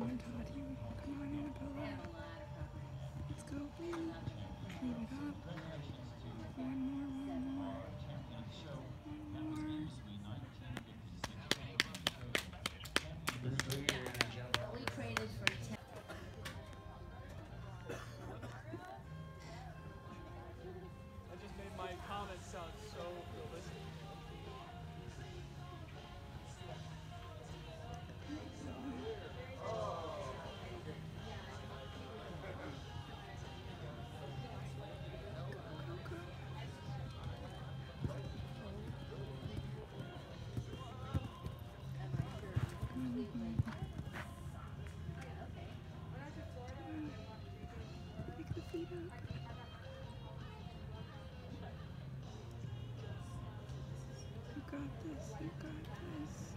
Oh on, Todd. We. Come on, Annabella. Let's go. It. Up. One more, one more. One more. That just made my comments sound so realistic. got this. You got this.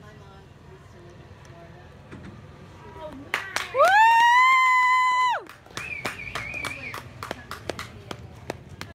My mom.